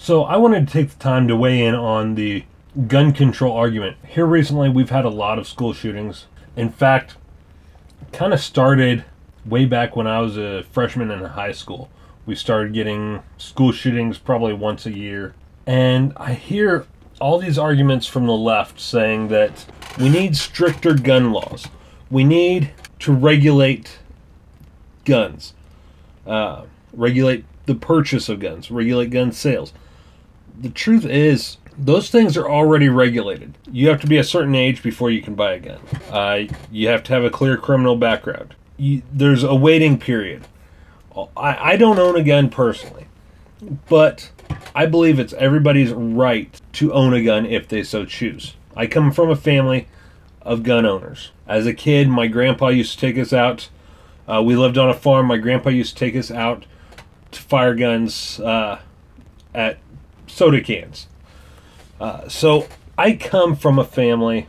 So I wanted to take the time to weigh in on the gun control argument. Here recently, we've had a lot of school shootings. In fact, kind of started way back when I was a freshman in high school. We started getting school shootings probably once a year. And I hear all these arguments from the left saying that we need stricter gun laws. We need to regulate guns, uh, regulate the purchase of guns, regulate gun sales. The truth is, those things are already regulated. You have to be a certain age before you can buy a gun. Uh, you have to have a clear criminal background. You, there's a waiting period. I, I don't own a gun personally, but I believe it's everybody's right to own a gun if they so choose. I come from a family of gun owners. As a kid, my grandpa used to take us out. Uh, we lived on a farm. My grandpa used to take us out to fire guns uh, at soda cans. Uh, so I come from a family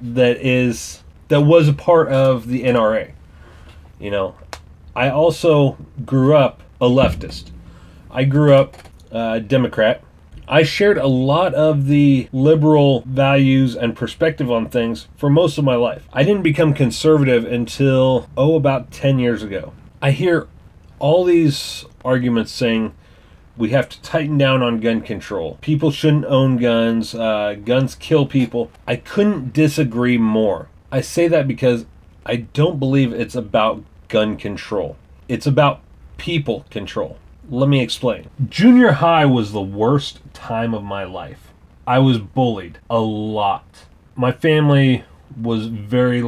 that is that was a part of the NRA. You know, I also grew up a leftist. I grew up uh, Democrat. I shared a lot of the liberal values and perspective on things for most of my life. I didn't become conservative until, oh, about 10 years ago. I hear all these arguments saying we have to tighten down on gun control. People shouldn't own guns, uh, guns kill people. I couldn't disagree more. I say that because I don't believe it's about gun control, it's about people control. Let me explain. Junior high was the worst time of my life. I was bullied a lot. My family was very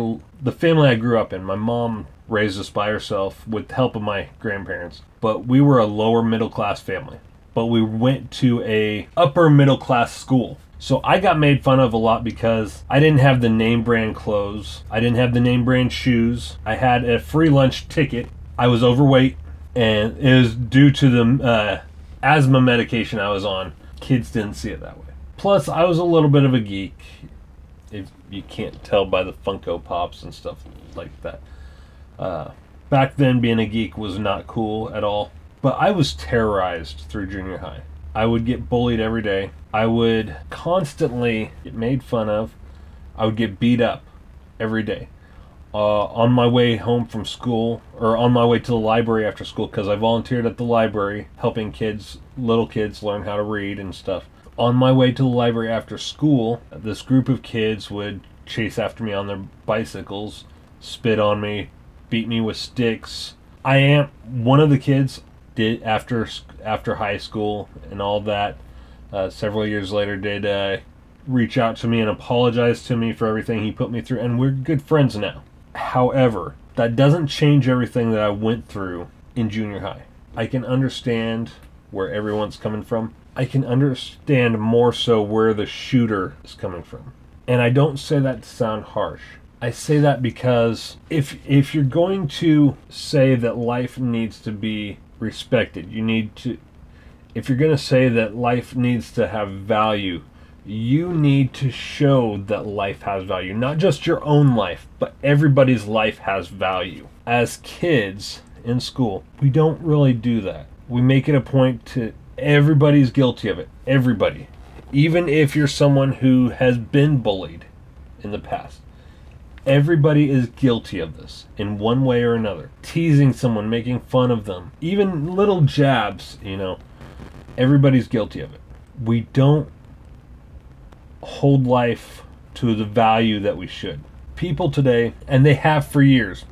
the family I grew up in. My mom raised us by herself with the help of my grandparents, but we were a lower middle class family. But we went to a upper middle class school. So I got made fun of a lot because I didn't have the name brand clothes. I didn't have the name brand shoes. I had a free lunch ticket. I was overweight and it was due to the uh, asthma medication I was on. Kids didn't see it that way. Plus, I was a little bit of a geek, if you can't tell by the Funko Pops and stuff like that. Uh, back then, being a geek was not cool at all. But I was terrorized through junior high. I would get bullied every day. I would constantly get made fun of. I would get beat up every day uh, on my way home from school or on my way to the library after school because I volunteered at the library helping kids, little kids, learn how to read and stuff. On my way to the library after school, this group of kids would chase after me on their bicycles, spit on me, beat me with sticks. I am one of the kids did after after high school and all that. Uh, several years later, did uh, reach out to me and apologize to me for everything he put me through, and we're good friends now. However, that doesn't change everything that I went through in junior high. I can understand where everyone's coming from. I can understand more so where the shooter is coming from. And I don't say that to sound harsh. I say that because if if you're going to say that life needs to be respected, you need to if you're going to say that life needs to have value, you need to show that life has value. Not just your own life, but everybody's life has value. As kids in school, we don't really do that. We make it a point to everybody's guilty of it. Everybody. Even if you're someone who has been bullied in the past. Everybody is guilty of this in one way or another. Teasing someone, making fun of them, even little jabs, you know. Everybody's guilty of it. We don't hold life to the value that we should. People today, and they have for years,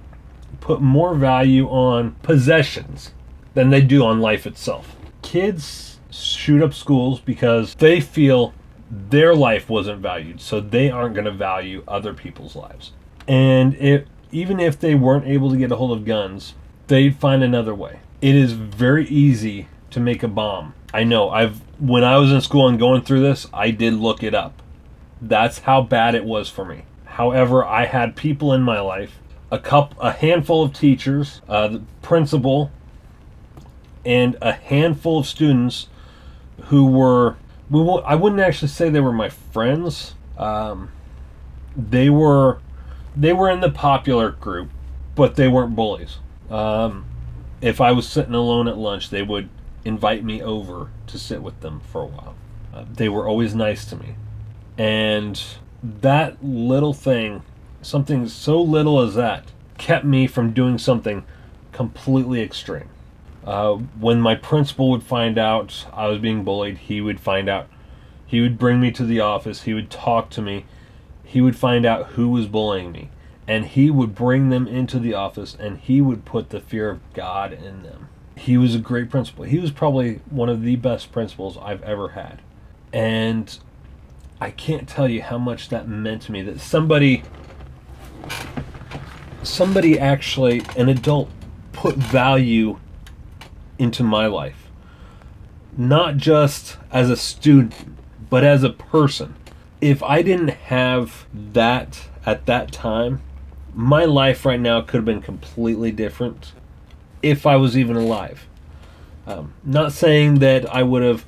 put more value on possessions than they do on life itself. Kids shoot up schools because they feel their life wasn't valued, so they aren't going to value other people's lives. And if even if they weren't able to get a hold of guns, they'd find another way. It is very easy to make a bomb. I know. I've when I was in school and going through this, I did look it up. That's how bad it was for me. However, I had people in my life, a cup, a handful of teachers, uh, the principal, and a handful of students who were. We I wouldn't actually say they were my friends. Um, they were, they were in the popular group, but they weren't bullies. Um, if I was sitting alone at lunch, they would invite me over to sit with them for a while. Uh, they were always nice to me. And that little thing, something so little as that, kept me from doing something completely extreme. Uh, when my principal would find out I was being bullied, he would find out. He would bring me to the office. He would talk to me. He would find out who was bullying me. And he would bring them into the office and he would put the fear of God in them. He was a great principal. He was probably one of the best principals I've ever had. And I can't tell you how much that meant to me that somebody somebody actually an adult put value into my life. Not just as a student, but as a person. If I didn't have that at that time, my life right now could have been completely different if I was even alive. Um, not saying that I would have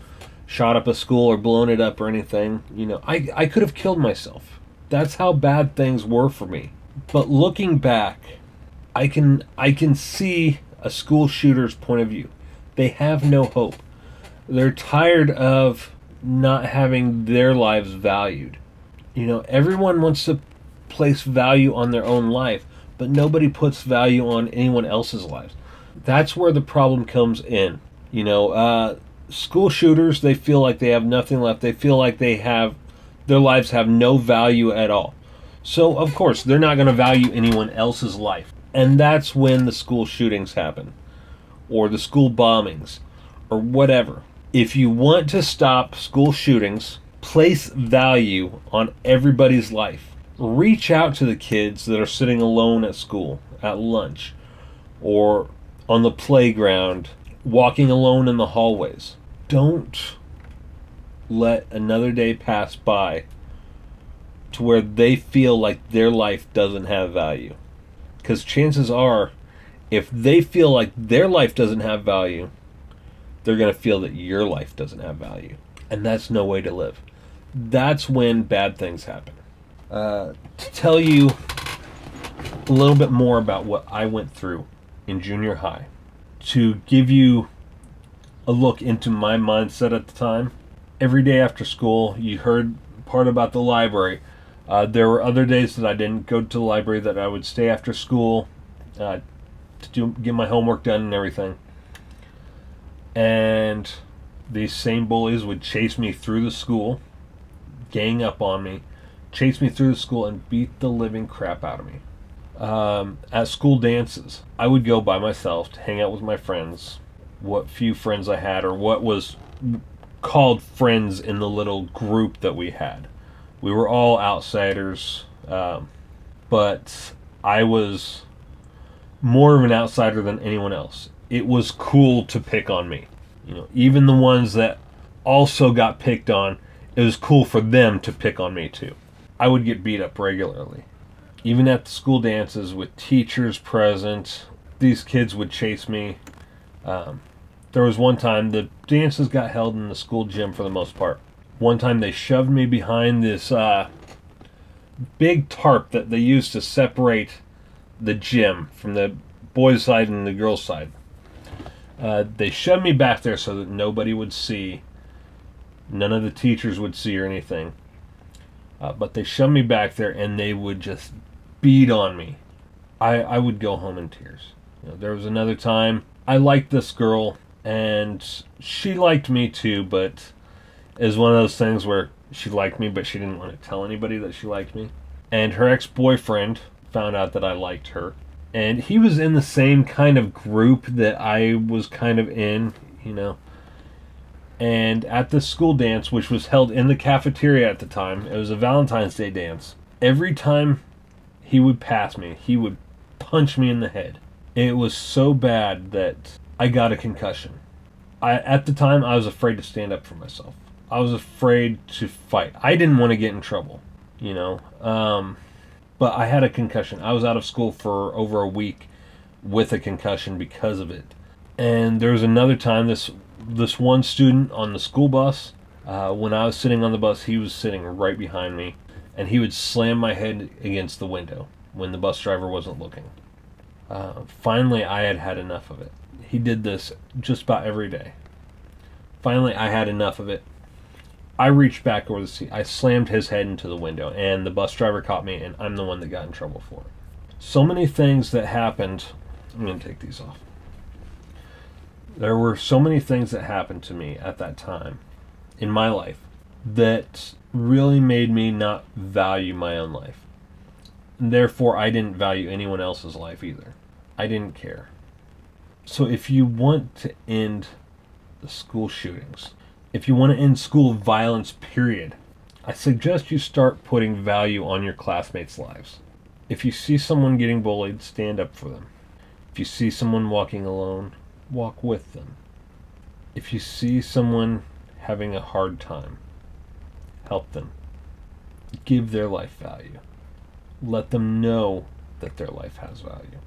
shot up a school or blown it up or anything. You know, I, I could have killed myself. That's how bad things were for me. But looking back, I can I can see a school shooter's point of view. They have no hope. They're tired of not having their lives valued. You know, everyone wants to place value on their own life, but nobody puts value on anyone else's lives. That's where the problem comes in. You know, uh, school shooters, they feel like they have nothing left. They feel like they have, their lives have no value at all. So, of course, they're not going to value anyone else's life. And that's when the school shootings happen, or the school bombings, or whatever. If you want to stop school shootings, place value on everybody's life. Reach out to the kids that are sitting alone at school, at lunch, or on the playground, walking alone in the hallways. Don't let another day pass by to where they feel like their life doesn't have value. Because chances are, if they feel like their life doesn't have value, they're going to feel that your life doesn't have value. And that's no way to live. That's when bad things happen. Uh, to tell you a little bit more about what I went through in junior high, to give you a look into my mindset at the time, every day after school, you heard part about the library. Uh, there were other days that I didn't go to the library that I would stay after school uh, to do get my homework done and everything. And these same bullies would chase me through the school, gang up on me, chase me through the school, and beat the living crap out of me. Um, at school dances, I would go by myself to hang out with my friends, what few friends I had, or what was called friends in the little group that we had we were all outsiders, um, but I was more of an outsider than anyone else. It was cool to pick on me. You know, even the ones that also got picked on, it was cool for them to pick on me too. I would get beat up regularly. Even at the school dances with teachers present, these kids would chase me. Um, there was one time the dances got held in the school gym for the most part one time they shoved me behind this uh, big tarp that they used to separate the gym from the boys' side and the girls' side. Uh, they shoved me back there so that nobody would see. None of the teachers would see or anything. Uh, but they shoved me back there and they would just beat on me. I, I would go home in tears. You know, there was another time I liked this girl and she liked me too, but is one of those things where she liked me, but she didn't want to tell anybody that she liked me. And her ex boyfriend found out that I liked her. And he was in the same kind of group that I was kind of in, you know. And at the school dance, which was held in the cafeteria at the time, it was a Valentine's Day dance. Every time he would pass me, he would punch me in the head. It was so bad that I got a concussion. I, at the time, I was afraid to stand up for myself. I was afraid to fight. I didn't want to get in trouble, you know. Um, but I had a concussion. I was out of school for over a week with a concussion because of it. And there was another time this this one student on the school bus. Uh, when I was sitting on the bus, he was sitting right behind me, and he would slam my head against the window when the bus driver wasn't looking. Uh, finally, I had had enough of it. He did this just about every day. Finally, I had enough of it. I reached back over the seat. I slammed his head into the window, and the bus driver caught me, and I'm the one that got in trouble for it. So many things that happened. I'm going to take these off. There were so many things that happened to me at that time in my life that really made me not value my own life. And therefore, I didn't value anyone else's life either. I didn't care. So, if you want to end the school shootings, if you want to end school violence, period, I suggest you start putting value on your classmates' lives. If you see someone getting bullied, stand up for them. If you see someone walking alone, walk with them. If you see someone having a hard time, help them. Give their life value. Let them know that their life has value.